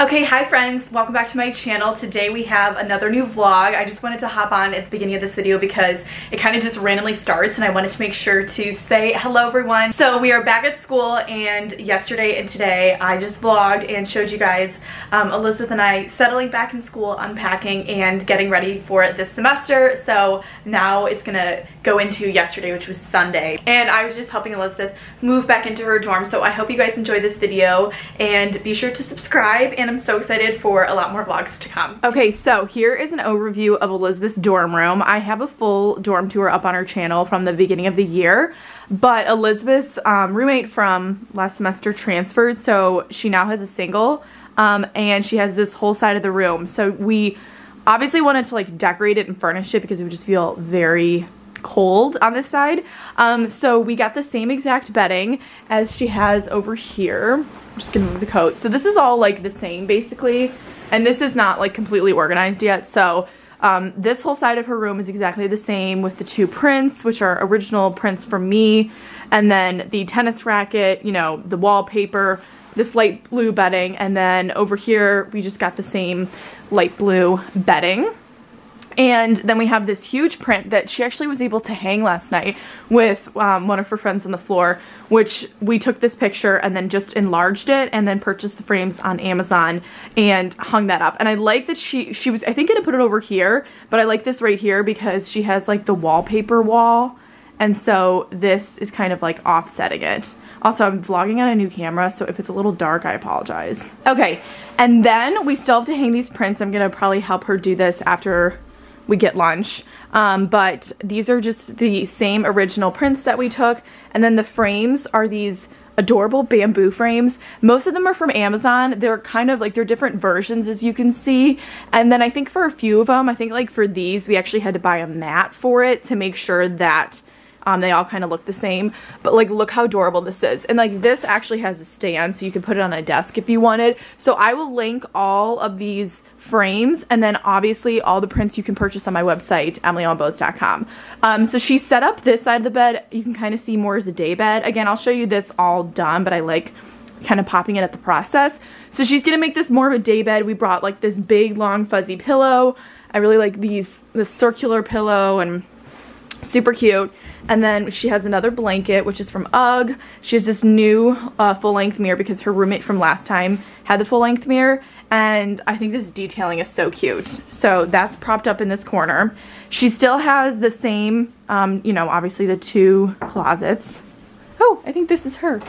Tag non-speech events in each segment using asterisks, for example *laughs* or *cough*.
Okay, hi friends, welcome back to my channel. Today we have another new vlog. I just wanted to hop on at the beginning of this video because it kind of just randomly starts and I wanted to make sure to say hello everyone. So we are back at school and yesterday and today I just vlogged and showed you guys um, Elizabeth and I settling back in school, unpacking and getting ready for this semester. So now it's gonna go into yesterday, which was Sunday. And I was just helping Elizabeth move back into her dorm. So I hope you guys enjoy this video and be sure to subscribe and I'm so excited for a lot more vlogs to come. Okay, so here is an overview of Elizabeth's dorm room. I have a full dorm tour up on our channel from the beginning of the year, but Elizabeth's um, roommate from last semester transferred, so she now has a single, um, and she has this whole side of the room. So we obviously wanted to like decorate it and furnish it because it would just feel very cold on this side. Um, so we got the same exact bedding as she has over here. I'm just gonna move the coat. So this is all like the same basically. And this is not like completely organized yet. So um, this whole side of her room is exactly the same with the two prints, which are original prints from me. And then the tennis racket, you know, the wallpaper, this light blue bedding. And then over here, we just got the same light blue bedding. And then we have this huge print that she actually was able to hang last night with um, one of her friends on the floor, which we took this picture and then just enlarged it and then purchased the frames on Amazon and hung that up. And I like that she, she was, I think gonna put it over here, but I like this right here because she has like the wallpaper wall. And so this is kind of like offsetting it. Also, I'm vlogging on a new camera, so if it's a little dark, I apologize. Okay, and then we still have to hang these prints. I'm gonna probably help her do this after we get lunch. Um, but these are just the same original prints that we took. And then the frames are these adorable bamboo frames. Most of them are from Amazon. They're kind of like, they're different versions as you can see. And then I think for a few of them, I think like for these, we actually had to buy a mat for it to make sure that um, they all kind of look the same, but like look how adorable this is. And like this actually has a stand so you can put it on a desk if you wanted. So I will link all of these frames and then obviously all the prints you can purchase on my website, emilyoandbows.com. Um, so she set up this side of the bed. You can kind of see more as a day bed. Again, I'll show you this all done, but I like kind of popping it at the process. So she's gonna make this more of a day bed. We brought like this big long fuzzy pillow. I really like these, this circular pillow and super cute. And then she has another blanket, which is from UGG. She has this new uh, full-length mirror because her roommate from last time had the full-length mirror. And I think this detailing is so cute. So that's propped up in this corner. She still has the same, um, you know, obviously the two closets. Oh, I think this is her.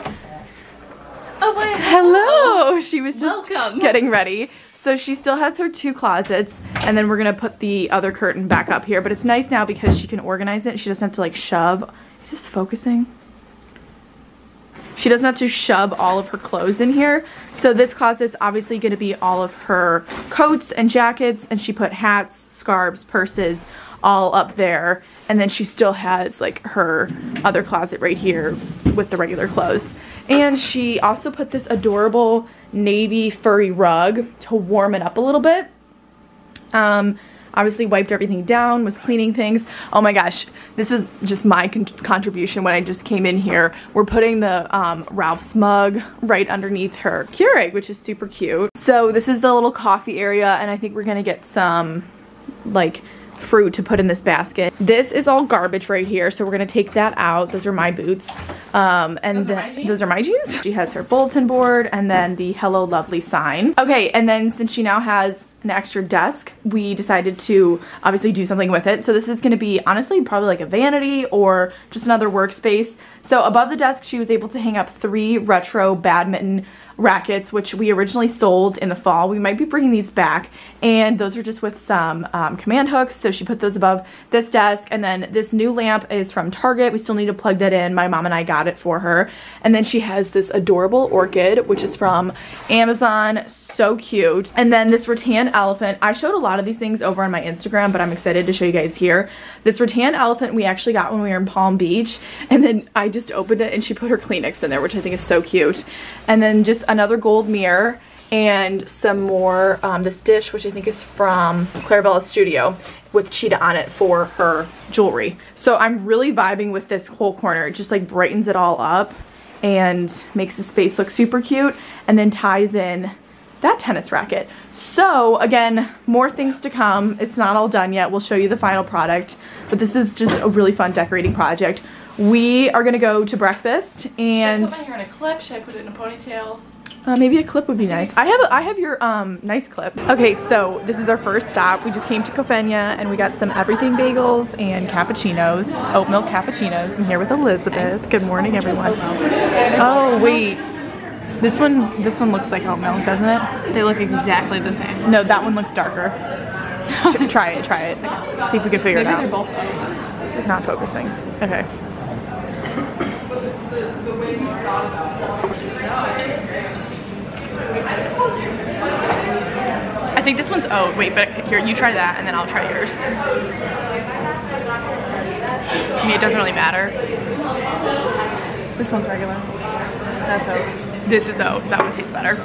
Oh, wait. Hello. She was just Welcome. getting ready. So she still has her two closets and then we're gonna put the other curtain back up here. But it's nice now because she can organize it. She doesn't have to like shove. Is this focusing? She doesn't have to shove all of her clothes in here. So this closet's obviously gonna be all of her coats and jackets and she put hats, scarves, purses, all up there. And then she still has like her other closet right here with the regular clothes. And she also put this adorable navy furry rug to warm it up a little bit. Um, obviously wiped everything down, was cleaning things. Oh my gosh, this was just my con contribution when I just came in here. We're putting the um, Ralph's mug right underneath her Keurig, which is super cute. So this is the little coffee area and I think we're gonna get some like fruit to put in this basket. This is all garbage right here, so we're gonna take that out. Those are my boots. Um, and Those are those are my jeans. She has her bulletin board and then the Hello Lovely sign. Okay, and then since she now has an extra desk, we decided to obviously do something with it. So this is gonna be honestly probably like a vanity or just another workspace. So above the desk, she was able to hang up three retro badminton rackets, which we originally sold in the fall. We might be bringing these back, and those are just with some um, command hooks. So she put those above this desk, and then this new lamp is from Target. We still need to plug that in. My mom and I got it for her. And then she has this adorable orchid, which is from Amazon. So cute. And then this rattan elephant. I showed a lot of these things over on my Instagram, but I'm excited to show you guys here. This rattan elephant we actually got when we were in Palm Beach, and then I just opened it and she put her Kleenex in there, which I think is so cute. And then just another gold mirror and some more, um, this dish, which I think is from Clarabella Studio with cheetah on it for her jewelry. So I'm really vibing with this whole corner. It just like brightens it all up and makes the space look super cute and then ties in that tennis racket. So again, more things to come. It's not all done yet. We'll show you the final product, but this is just a really fun decorating project. We are gonna go to breakfast and Should I put my hair in a clip? Should I put it in a ponytail? uh, maybe a clip would be nice. I have a, I have your um, nice clip. Okay, so this is our first stop. We just came to Kofenya and we got some everything bagels and cappuccinos, oat milk cappuccinos. I'm here with Elizabeth. Good morning, everyone. Oh wait, this one this one looks like oat milk, doesn't it? They look exactly the same. No, that one looks darker. *laughs* Try it, try it. See if we can figure Maybe it they're out. both. This is not focusing. Okay. I think this one's oat. Wait, but here, you try that and then I'll try yours. I mean, it doesn't really matter. This one's regular. That's oat. This is oat. That one tastes better.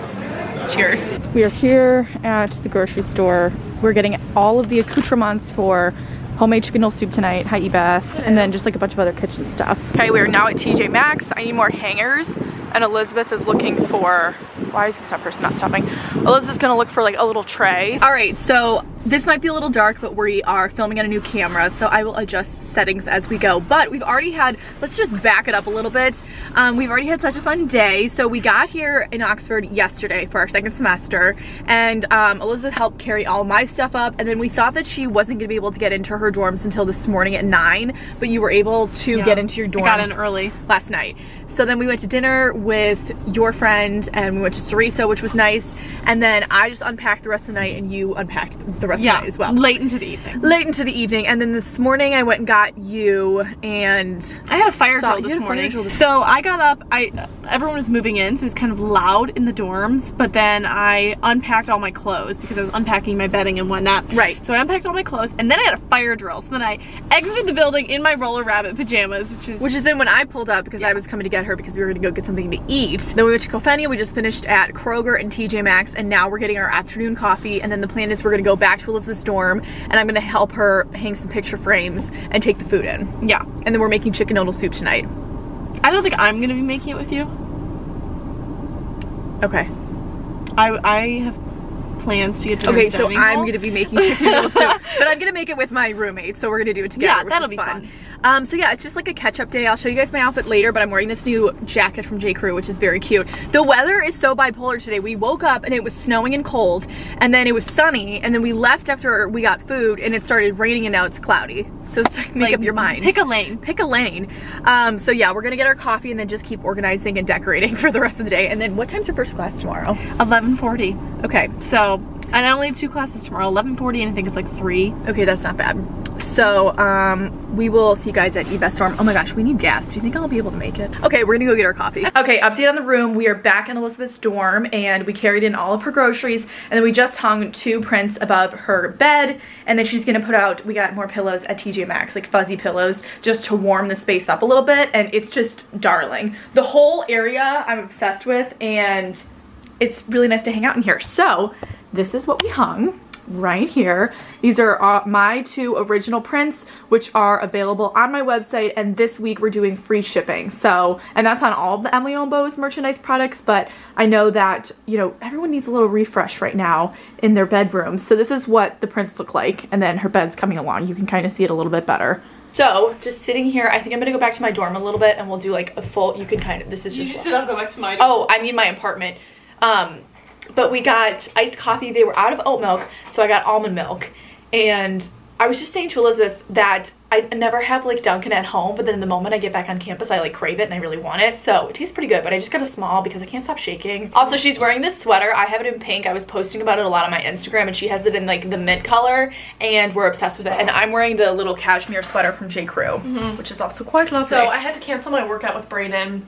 Cheers. We are here at the grocery store. We're getting all of the accoutrements for homemade chicken noodle soup tonight. Hi, Beth. And then just like a bunch of other kitchen stuff. Okay, we are now at TJ Maxx. I need more hangers. And Elizabeth is looking for, why is this not person not stopping? Elizabeth's gonna look for like a little tray. All right, so this might be a little dark, but we are filming on a new camera, so I will adjust settings as we go. But we've already had, let's just back it up a little bit. Um, we've already had such a fun day. So we got here in Oxford yesterday for our second semester, and um, Elizabeth helped carry all my stuff up, and then we thought that she wasn't gonna be able to get into her dorms until this morning at nine, but you were able to get into your dorm I got in early. last night. So then we went to dinner with your friend and we went to Cerriso, which was nice. And then I just unpacked the rest of the night and you unpacked the rest of the night as well. late into the evening. Late into the evening. And then this morning I went and got you and I had a fire drill this had a fire morning. drill this- so I got up, I everyone was moving in, so it was kind of loud in the dorms, but then I unpacked all my clothes because I was unpacking my bedding and whatnot. Right. So I unpacked all my clothes and then I had a fire drill. So then I exited the building in my roller rabbit pajamas, which is Which is then when I pulled up because I was coming to get her because we were gonna go get something to eat. Then we went to Kofenya, we just finished at Kroger and TJ Maxx, and now we're getting our afternoon coffee. And then the plan is we're gonna go back to Elizabeth's dorm and I'm gonna help her hang some picture frames and take the food in. yeah. And then we're making chicken noodle soup tonight. I don't think I'm gonna be making it with you. Okay. I I have plans to get dinner Okay, so I'm Hall. gonna be making chicken noodle soup, *laughs* but I'm gonna make it with my roommate, so we're gonna do it together. Yeah, that'll be fun. fun. Um, so yeah, it's just like a catch-up day. I'll show you guys my outfit later, but I'm wearing this new jacket from J. Crew, which is very cute. The weather is so bipolar today. We woke up and it was snowing and cold, and then it was sunny, and then we left after we got food, and it started raining, and now it's cloudy. So it's like make Like, up your mind. Pick a lane. pick a lane. Um, so yeah, we're gonna get our coffee and then just keep organizing and decorating *laughs* for the rest of the day. And then what time's your first class tomorrow? 11:40. Okay, So, and I only have two classes tomorrow. 11:40 and I think it's like three. Okay, that's not bad. So, um, we will see you guys at Ebeth's dorm. Oh my gosh, we need gas. Do you think I'll be able to make it? Okay, we're gonna go get our coffee. Okay, update on the room. We are back in Elizabeth's dorm and we carried in all of her groceries and then we just hung two prints above her bed and then she's gonna put out, we got more pillows at TJ Maxx, like fuzzy pillows, just to warm the space up a little bit and it's just darling. The whole area I'm obsessed with and it's really nice to hang out in here. So this is what we hung right here. These are uh, my two original prints, which are available on my website. And this week we're doing free shipping. So, and that's on all the Emily O and Bows merchandise products. But I know that, you know, everyone needs a little refresh right now in their bedrooms. So this is what the prints look like. And then her bed's coming along. You can kind of see it a little bit better. So just sitting here, I think I'm gonna go back to my dorm a little bit and we'll do like a full, you can kind of, this is just I'll go back to my. Oh, I mean my apartment. Um, but we got iced coffee. They were out of oat milk, so I got almond milk. And I was just saying to Elizabeth that I never have like Dunkin' at home, but then the moment I get back on campus, I like crave it and I really want it. So it tastes pretty good, but I just got a small because I can't stop shaking. Also, she's wearing this sweater. I have it in pink. I was posting about it a lot on my Instagram and she has it in like the mint color and we're obsessed with it. And I'm wearing the little cashmere sweater from J. Crew, mm-hmm. which is also quite lovely. So I had to cancel my workout with Brayden.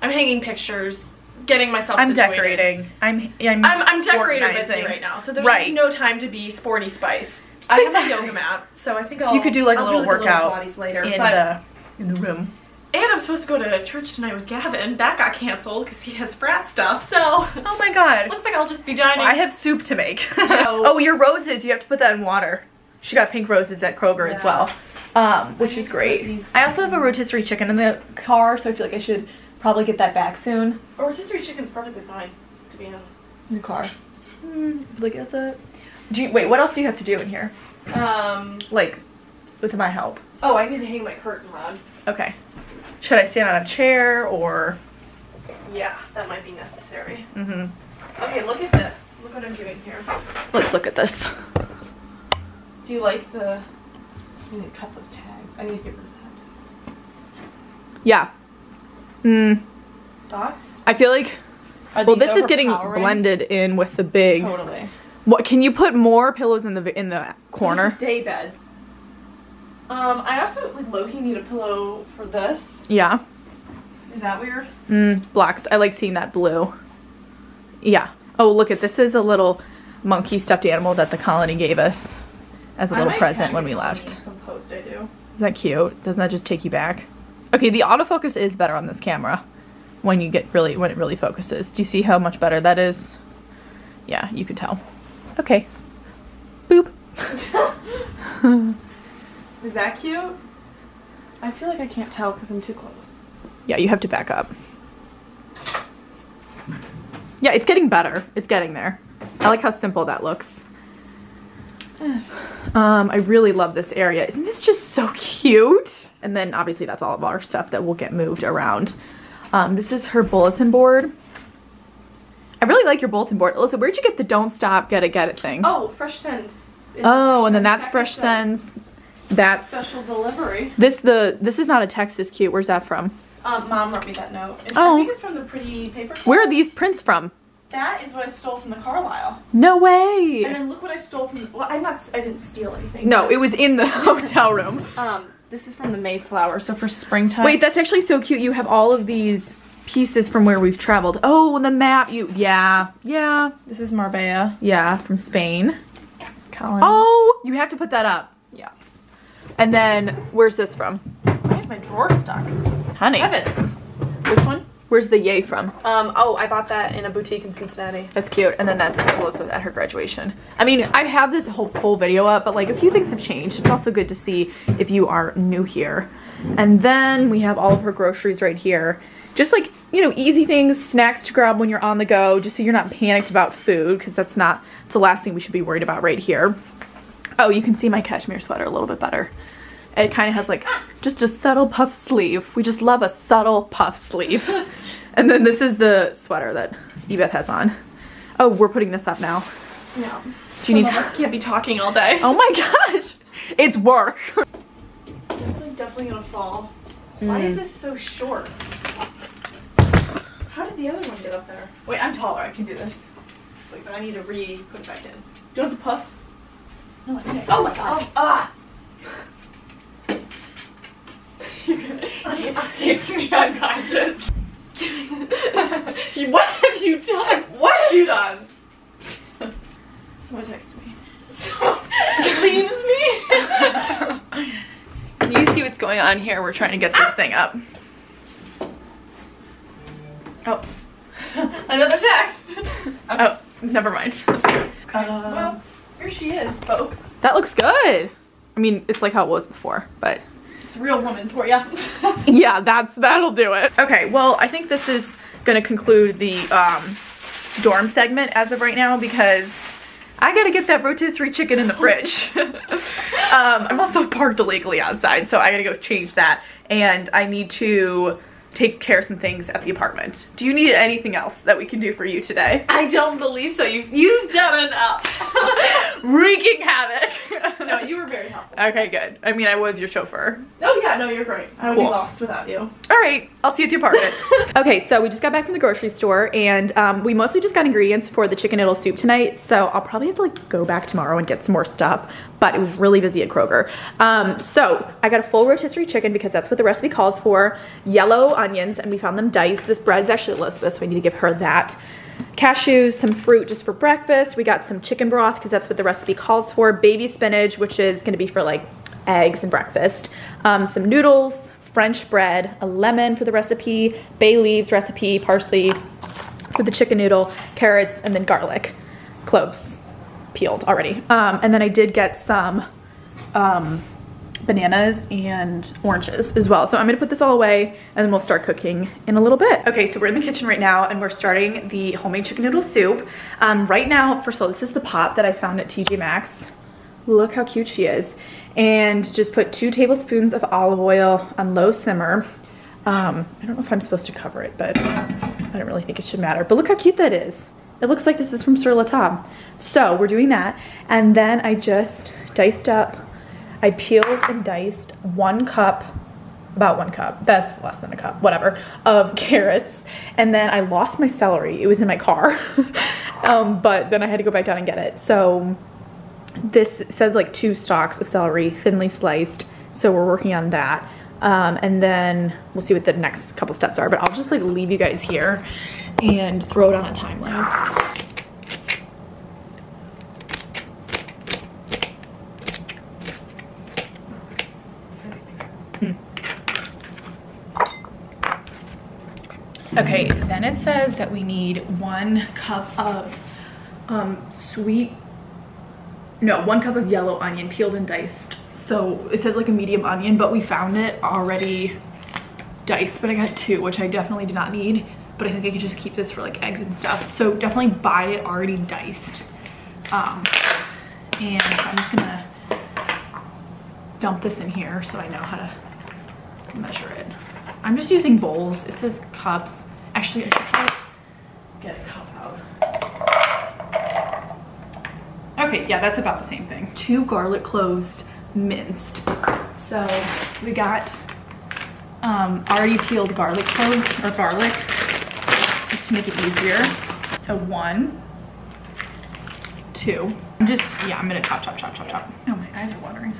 I'm hanging pictures, getting myself. I'm situated. decorating. I'm, I'm, I'm I'm decorator busy right now, so there's Right. just no time to be sporty spice. I Exactly. have a yoga mat, so I think So I'll, you could do like a I'll little like, workout Pilates later. in the in the room. and I'm supposed to go to church tonight with Gavin. That got canceled because he has frat stuff. So *laughs* Oh my god. looks like I'll just be dining. I have soup to make. *laughs* oh, your roses. You have to put that in water. She got pink roses at Kroger as well, um, which is great. I also have a rotisserie chicken in the car, so I feel like I should probably get that back soon. or rotisserie chicken's perfectly fine to be honest. In the car. Hmm, look at that. Do you, wait, what else do you have to do in here? Um, Like, with my help? oh, I need to hang my curtain rod. Okay. Should I stand on a chair or? Yeah, that might be necessary. Mm-hmm. Okay, look at this. Look what I'm doing here. Let's look at this. Do you like the... I need to cut those tags. I need to get rid of that. Yeah. Hmm. Thoughts? I feel like. Are Well, this is getting blended in with the big. Totally. What? Can you put more pillows in the in the corner? *laughs* Day bed. Um, I also like low-key need a pillow for this. Yeah. Is that weird? Mm, blacks. I like seeing that blue. Yeah. Oh, look at this is a little monkey stuffed animal that the colony gave us as a little present when we left. post I do. Is that cute? Doesn't that just take you back? Okay, the autofocus is better on this camera when you get really when it really focuses. Do you see how much better that is? Yeah, you could tell. Okay. Boop. *laughs* Is that cute? I feel like I can't tell because I'm too close. Yeah, you have to back up. Yeah, it's getting better. It's getting there. I like how simple that looks. *sighs* Um, I really love this area. Isn't this just so cute? And then obviously that's all of our stuff that will get moved around. Um, this is her bulletin board. I really like your bulletin board. Alyssa, where'd you get the don't stop, get it, get it thing? Oh, Fresh Sends. It's Oh, and then that's Fresh Sends. That's Special delivery. this the this is not a text is cute. Where's that from? Um, Mom wrote me that note. And Oh. I think it's from the pretty paper. Where are these prints from? That is what I stole from the Carlyle. No way. And then look what I stole from. Well, I'm not. I didn't steal anything. No, it was in the *laughs* hotel room. Um, this is from the Mayflower. So for springtime. Wait, that's actually so cute. You have all of these pieces from where we've traveled. Oh, and the map. You, yeah, yeah, This is Marbella. yeah, from Spain. Colin. Oh, you have to put that up. Yeah. And then, where's this from? I have my drawer stuck. Honey. Evans. Which one? Where's the yay from? Um. Oh, I bought that in a boutique in Cincinnati. That's cute. And then that's Elizabeth at her graduation. I mean, I have this whole full video up, but like a few things have changed. It's also good to see if you are new here. And then we have all of her groceries right here. Just like, you know, easy things, snacks to grab when you're on the go, just so you're not panicked about food, because that's not, it's the last thing we should be worried about right here. Oh, you can see my cashmere sweater a little bit better. It kind of has like just a subtle puff sleeve. We just love a subtle puff sleeve. *laughs* and then this is the sweater that Ebeth has on. Oh, we're putting this up now. No. Do you need? Can't be talking all day. Oh my gosh, it's work. It's like definitely gonna fall. Why Mm. is this so short? How did the other one get up there? Wait, I'm taller. I can do this. Wait, but I need to re-put it back in. Do you want the puff? No, I can't. Oh my god. ah! Gonna me unconscious. *laughs* what have you done? What have you done? Someone texted me. Someone leaves me. *laughs* Can you see what's going on here? We're trying to get this thing up. Oh. Another text. Oh, never mind. Uh, well, here she is, folks. That looks good. I mean, it's like how it was before, but It's a real woman for you. *laughs* *laughs* yeah, that's that'll do it. Okay, well, I think this is gonna conclude the um, dorm segment as of right now because I gotta get that rotisserie chicken in the fridge. *laughs* um, I'm also parked illegally outside, so I gotta go change that, and I need to take care of some things at the apartment. Do you need anything else that we can do for you today? I don't believe so. You've, you've done enough. *laughs* Wreaking havoc. no, you were very helpful. Okay, good. I mean, I was your chauffeur. Oh yeah, no, you're great. I would Cool. be lost without you. All right, I'll see you at the apartment. *laughs* okay, so we just got back from the grocery store and um, we mostly just got ingredients for the chicken noodle soup tonight. So I'll probably have to like go back tomorrow and get some more stuff, but it was really busy at Kroger. Um, so I got a full rotisserie chicken because that's what the recipe calls for. Yellow onions and we found them diced. This bread's actually Elizabeth, so I need to give her that. Cashews, some fruit just for breakfast. We got some chicken broth because that's what the recipe calls for. Baby spinach, which is gonna be for like eggs and breakfast. Um, some noodles, French bread, a lemon for the recipe, bay leaves recipe, parsley for the chicken noodle, carrots, and then garlic, cloves peeled already. Um, and then I did get some um, bananas and oranges as well. So I'm gonna put this all away and then we'll start cooking in a little bit. Okay, so we're in the kitchen right now and we're starting the homemade chicken noodle soup. Um, right now, first of all, this is the pot that I found at TJ Maxx. Look how cute she is. And just put two tablespoons of olive oil on low simmer. Um, I don't know if I'm supposed to cover it, but I don't really think it should matter. But look how cute that is. It looks like this is from Sur La Table. So we're doing that. And then I just diced up, I peeled and diced one cup, about one cup, that's less than a cup, whatever, of *laughs* carrots. And then I lost my celery. It was in my car. *laughs* um, but then I had to go back down and get it. So this says like two stalks of celery, thinly sliced. So we're working on that. Um, and then we'll see what the next couple steps are, but I'll just like leave you guys here and throw it on a time lapse. Okay, then it says that we need one cup of um, sweet, no, one cup of yellow onion peeled and diced. So it says like a medium onion, but we found it already diced, but I got two, which I definitely did not need. But I think I could just keep this for like eggs and stuff. So definitely buy it already diced. Um, and I'm just gonna dump this in here so I know how to measure it. I'm just using bowls. It says cups. Actually, I should probably get a cup out. Okay, yeah, that's about the same thing. Two garlic cloves minced. So we got um, already peeled garlic cloves or garlic just to make it easier. So one, two. I'm just, yeah, I'm gonna chop, chop, chop, chop, chop. Oh, my eyes are watering.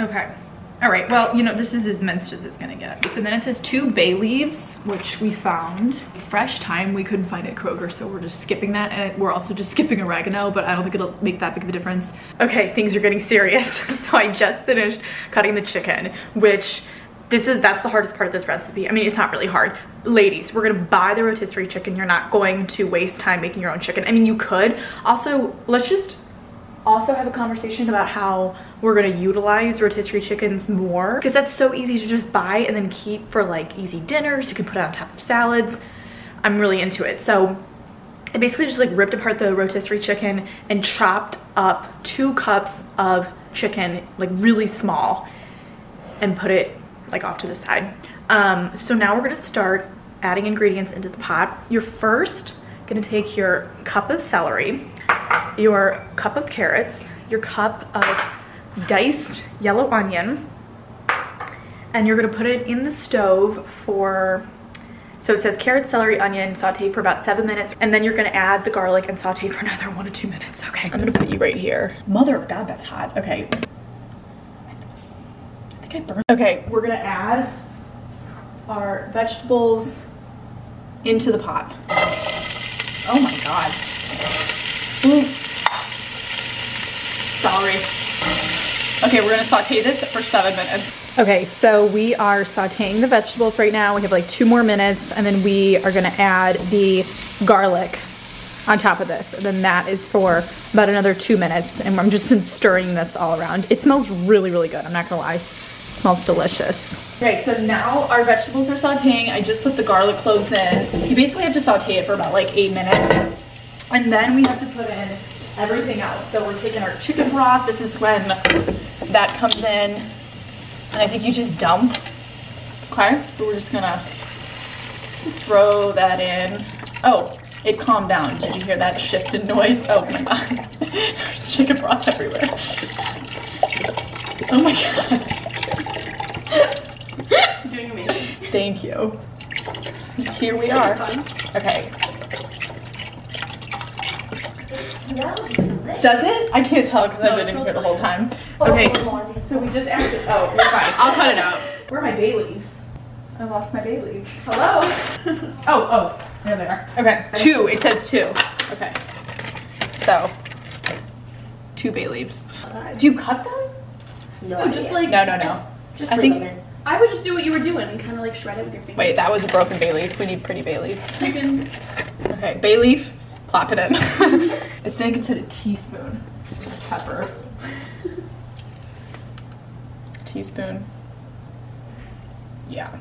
Okay. All right, well, you know, this is as minced as it's gonna get. So then it says two bay leaves, which we found. Fresh thyme we couldn't find it at Kroger, so we're just skipping that. And we're also just *laughs* skipping oregano, but I don't think it'll make that big of a difference. Okay, things are getting serious. *laughs* so I just finished cutting the chicken, which this is that's the hardest part of this recipe i mean it's not really hard ladies we're gonna buy the rotisserie chicken you're not going to waste time making your own chicken i mean you could also let's just also have a conversation about how we're gonna utilize rotisserie chickens more because that's so easy to just buy and then keep for like easy dinners you can put it on top of salads i'm really into it so I basically just like ripped apart the rotisserie chicken and chopped up two cups of chicken like really small and put it like off to the side. Um, so now we're gonna start adding ingredients into the pot. You're first gonna take your cup of celery, your cup of carrots, your cup of diced yellow onion, and you're gonna put it in the stove for so it says carrot, celery, onion, saute for about seven minutes. And then you're gonna add the garlic and saute for *laughs* another one to two minutes. Okay, I'm gonna put you right here. Mother of God, that's hot. Okay, I think I burned. Okay, we're gonna add our vegetables into the pot. Oh my God. Ooh. Celery. Okay, we're gonna saute this for seven minutes. Okay, so we are sauteing the vegetables right now. We have like two more minutes and then we are gonna add the garlic on top of this. And then that is for about another two minutes. And I'm just been stirring this all around. It smells really, really good. I'm not gonna lie smells delicious. Okay, so now our vegetables are sauteing. I just put the garlic cloves in. You basically have to saute it for about like eight minutes. And then we have to put in everything else. So we're taking our chicken broth. This is when that comes in. And I think you just dump. Okay, so we're just gonna throw that in. Oh, it calmed down. Did you hear that shift in noise? Oh my god. *laughs* There's chicken broth everywhere. Oh my god. doing amazing. Thank you. Here we are. Okay. Does it? I can't tell because I've been in here the whole time. Okay, so we just added, oh, you're fine. I'll cut it out. *laughs* Where are my bay leaves? I lost my bay leaves. Hello? *laughs* oh, oh, there they are. Okay, two, it says two. Okay, so, two bay leaves. Do you cut them? No, No, just like No, no, no. just I think- I would just do what you were doing and kind of like shred it with your finger. Wait, that was a broken bay leaf. We need pretty bay leaves. You *laughs* can. Okay, bay leaf, plop it in. I think it said a teaspoon of pepper. teaspoon. Yeah.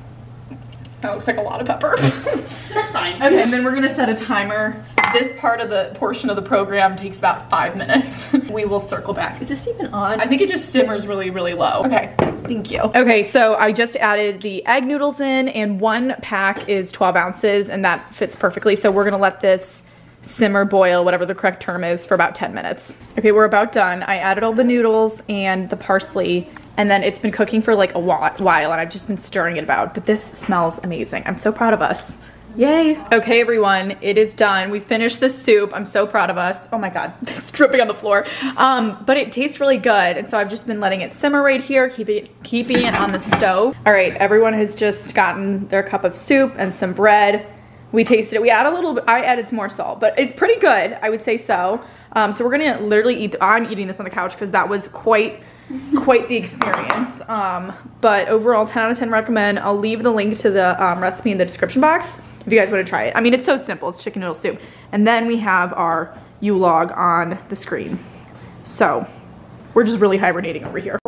That looks like a lot of pepper. *laughs* That's fine. okay, and then we're gonna set a timer. This part of the portion of the program takes about five minutes. *laughs* we will circle back. Is this even on? I think it just simmers really, really low. Okay, thank you. Okay, so I just added the egg noodles in and one pack is 12 ounces and that fits perfectly. So we're gonna let this simmer, boil, whatever the correct term is, for about 10 minutes. Okay, we're about done. I added all the noodles and the parsley and then it's been cooking for like a while and I've just been stirring it about, but this smells amazing. I'm so proud of us. Yay. Okay, everyone, it is done. We finished the soup. I'm so proud of us. Oh my God, *laughs* it's dripping on the floor. Um, but it tastes really good. And so I've just been letting it simmer right here, keep it, keeping it on the stove. All right, everyone has just gotten their cup of soup and some bread. We tasted it. We add a little bit, I added some more salt, but it's pretty good. I would say so. Um, so we're gonna literally eat, I'm eating this on the couch because that was quite quite the experience. Um, but overall, 10 out of 10 recommend. I'll leave the link to the um, recipe in the description box if you guys want to try it. I mean, it's so simple. It's chicken noodle soup. And then we have our Yule log on the screen. So we're just really hibernating over here.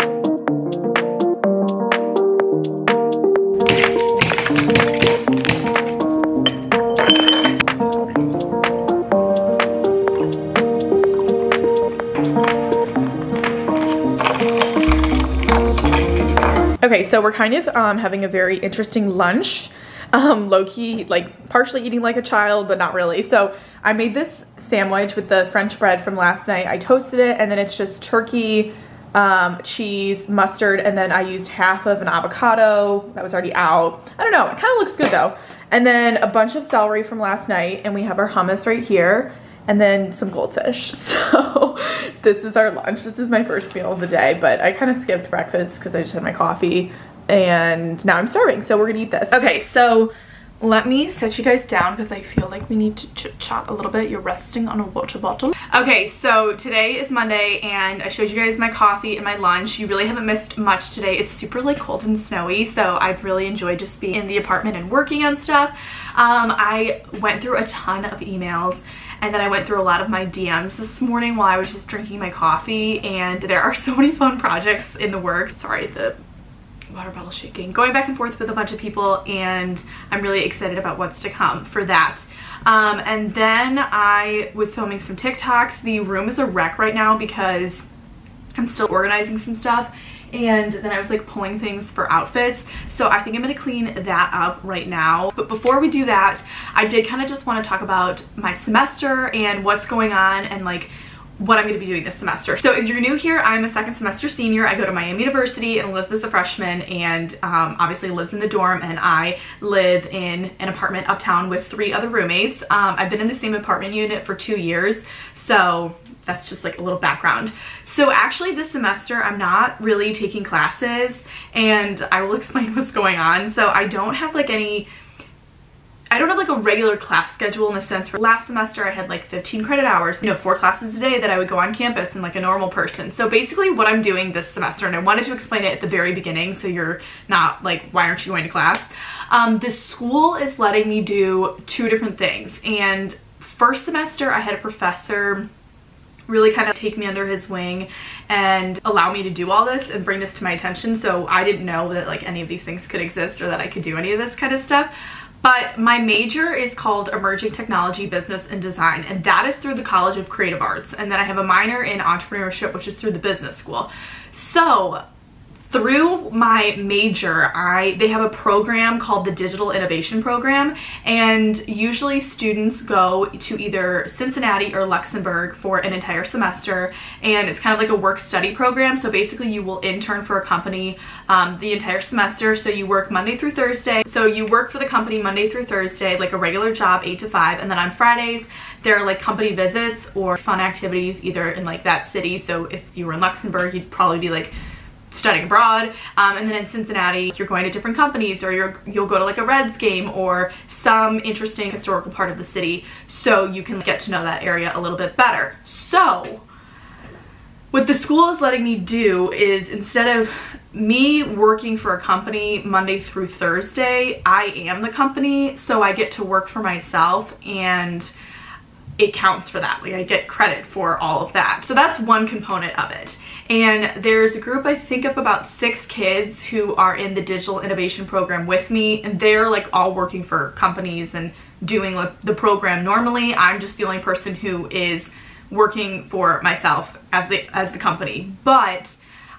Okay, so we're kind of um, having a very interesting lunch. Um, low-key, like partially eating like a child, but not really. So I made this sandwich with the French bread from last night. I toasted it and then it's just turkey, um, cheese, mustard, and then I used half of an avocado that was already out. I don't know, it kind of looks good though. And then a bunch of celery from last night and we have our hummus right here and then some goldfish. *laughs* So this is our lunch. This is my first meal of the day, but I kind of skipped breakfast because I just had my coffee and now I'm starving. So we're gonna eat this. Okay, so let me set you guys down because I feel like we need to chit chat a little bit. You're resting on a water bottle. Okay, so today is Monday and I showed you guys my coffee and my lunch. You really haven't missed much today. It's super like cold and snowy, so I've really enjoyed just being in the apartment and working on stuff. Um, I went through a ton of emails and then I went through a lot of my DMs this morning while I was just drinking my coffee and there are *laughs* so many fun projects in the works. Sorry, the water bottle shaking. Going back and forth with a bunch of people and I'm really excited about what's to come for that. Um, and then I was filming some TikToks. The room is a wreck right now because I'm still organizing some stuff and then I was like pulling things for outfits. So I think I'm gonna clean that up right now. But before we do that, I did kind of just wanna talk about my semester and what's going on and like what I'm going to be doing this semester. So if you're new here, I'm a second semester senior. I go to Miami University and Elizabeth's a freshman and um, obviously lives in the dorm and I live in an apartment uptown with three other roommates. Um, I've been in the same apartment unit for two years. So that's just like a little background. So actually this semester I'm not really taking classes and I will *laughs* explain what's going on. So I don't have like any I don't have like a regular class schedule in the sense for last semester I had like 15 credit hours, you know, four classes a day that I would go on campus and like a normal person. So basically what I'm doing this semester, and I wanted to explain it at the very beginning so you're not like, why aren't you going to class? Um, the school is letting me do two different things. And first semester I had a professor really kind of take me under his wing and allow me to do all this and bring this to my attention so I didn't know that like any of these things could exist or that I could do any of this kind of stuff but my major is called Emerging Technology, Business, and Design, and that is through the College of Creative Arts. And then I have a minor in entrepreneurship, which is through the business school. So through my major I they have a program called the Digital Innovation Program and usually students go to either Cincinnati or Luxembourg for an entire semester and it's kind of like a work study program. So basically you will intern for a company um, the entire semester. So you work Monday through Thursday. So you work for the company Monday through Thursday like a regular job 8 to 5 and then on Fridays there are like company visits or fun activities either in like that city. So if you were in Luxembourg you'd probably be like studying abroad um, and then in Cincinnati you're going to different companies or you're you'll go to like a Reds game or some interesting historical part of the city so you can get to know that area a little bit better. So what the school is letting me do is instead of me working for a company Monday through Thursday, I am the company, so I get to work for myself and it counts for that. Like I get credit for all of that. So that's one component of it. And there's a group, I think of about six kids who are in the digital innovation program with me and they're like all working for companies and doing the program normally. I'm just the only person who is working for myself as the as the company. But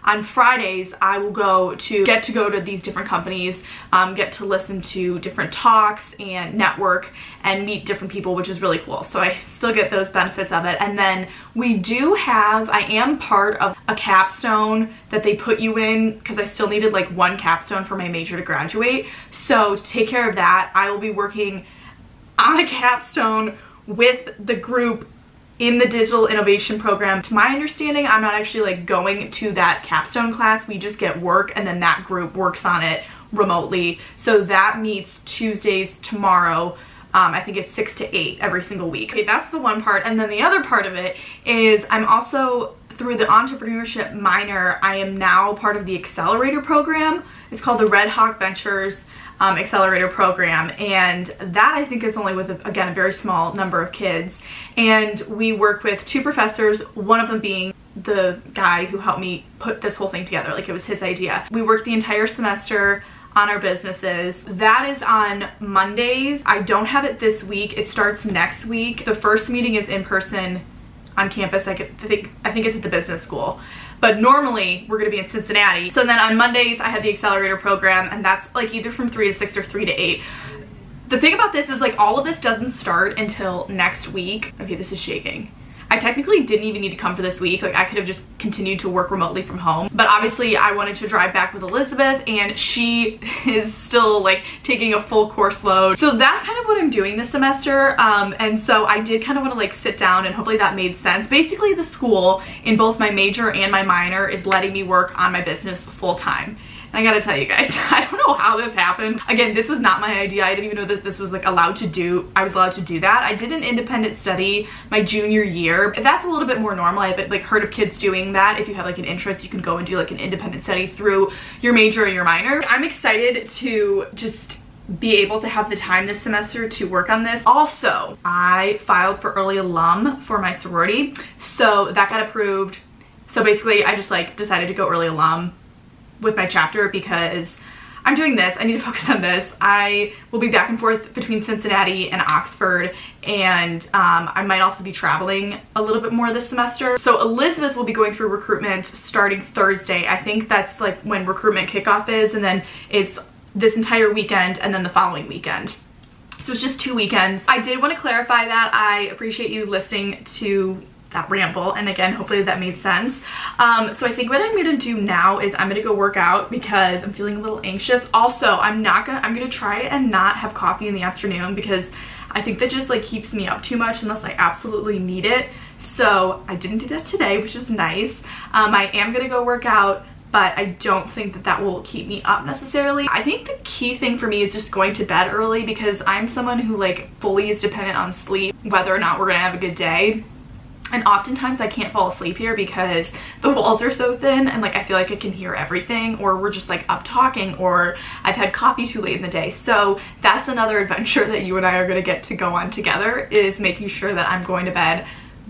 on Fridays, I will go to get to go to these different companies, um, get to listen to different talks and network and meet different people, which is really cool. So I still get those benefits of it. And then we do have, I am part of a capstone that they put you in because I still needed like one capstone for my major to graduate. So to take care of that, I will be working on a capstone with the group in the digital innovation program. To my understanding, I'm not actually like going to that capstone class. We just get work and then that group works on it remotely. So that meets Tuesdays tomorrow. Um, I think it's 6 to 8 every single week. Okay, that's the one part. And then the other part of it is I'm also through the entrepreneurship minor, I am now part of the accelerator program. It's called the Red Hawk Ventures um, accelerator program and that I think is only with again a very small number of kids and we work with two professors one of them being the guy who helped me put this whole thing together like it was his idea we worked the entire semester on our businesses. That is on Mondays. I don't have it this week. It starts next week. The first meeting is in person on campus. I, think, I think it's at the business school. But normally we're gonna be in Cincinnati. So then on Mondays I have the accelerator program and that's like either from three to six or three to eight. The thing about this is like all of this doesn't start until next week. Okay, this is shaking. I technically didn't even need to come for this week. Like I could have just continued to work remotely from home. But obviously I wanted to drive back with Elizabeth and she *laughs* is still like taking a full course load. So that's kind of what I'm doing this semester. Um, and so I did kind of want to like sit down and hopefully that made sense. Basically the school in both my major and my minor is letting me work on my business full time. I gotta tell you guys, *laughs* I don't know how this happened. Again, this was not my idea. I didn't even know that this was like allowed to do, I was allowed to do that. I did an independent study my junior year. That's a little bit more normal. I've like heard of kids doing that. If you have like an interest, you can go and do like an independent study through your major or your minor. I'm excited to just be able to have the time this semester to work on this. Also, I filed for early alum for my sorority, so that got approved. So basically, I just like decided to go early alum with my chapter because I'm doing this, I need to *laughs* focus on this. I will be back and forth between Cincinnati and Oxford and um, I might also be traveling a little bit more this semester. So Elizabeth will be going through recruitment starting Thursday. I think that's like when recruitment kickoff is and then it's this entire weekend and then the following weekend. So it's just two weekends. I did want to clarify that. I appreciate you listening to that ramble and again hopefully that made sense. Um, so I think what I'm gonna do now is I'm gonna go work out because I'm feeling a little anxious. Also I'm not gonna I'm gonna try and not have coffee in the afternoon because I think that just like keeps me up too much unless I absolutely need it. So I didn't do that today which is nice. Um, I am gonna go work out but I don't think that that will keep me up necessarily. I think the key thing for me is just going to bed early because I'm someone who like fully is dependent on sleep whether or not we're gonna have a good day and oftentimes I can't fall asleep here because the walls are so thin and like I feel like I can hear everything or we're just like up talking or I've had coffee too late in the day. So that's another *laughs* adventure that you and I are gonna get to go on together is making sure that I'm going to bed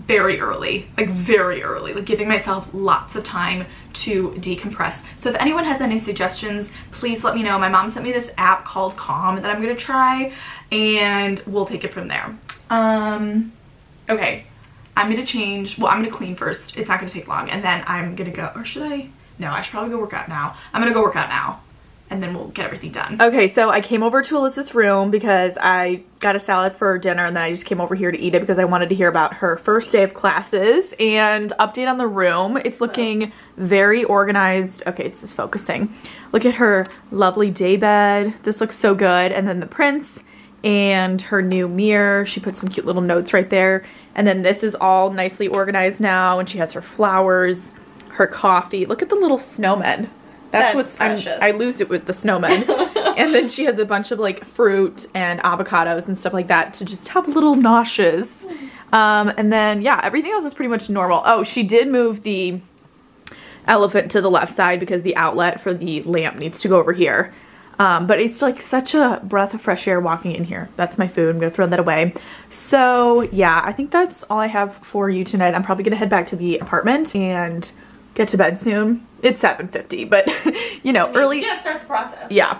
very early, like very early, like giving myself lots of time to decompress. So if anyone has any suggestions, please let me know. My mom sent me this app called Calm that I'm gonna try and we'll take it from there. Um, okay, I'm gonna change, well, I'm gonna clean first. It's not gonna take long. And then I'm gonna go, or should I? No, I should probably go work out now. I'm gonna go work out now and then we'll get everything done. Okay, so I came over to Elizabeth's room because I got a salad for dinner and then I just came over here to eat it because I wanted to hear about her first day of classes and update on the room. It's looking very organized. Okay, it's just focusing. Look at her lovely day bed. This looks so good. And then the prints and her new mirror. She put some cute little notes right there. And then this is all nicely organized now and she has her flowers, her coffee. Look at the little snowmen. That's, That's what's precious. I'm, I lose it with the snowmen. *laughs* and then she has a bunch of like fruit and avocados and stuff like that to just have little noshes. Um, and then yeah, everything else is pretty much normal. Oh, she did move the elephant to the left side because the outlet for the lamp needs to go over here. Um, but it's like such a breath of fresh air walking in here. That's my food. I'm going to throw that away. So yeah, I think that's all I have for you tonight. I'm probably going to head back to the apartment and get to bed soon. It's 7.50, but *laughs* you know, early. Gonna start the process. Yeah.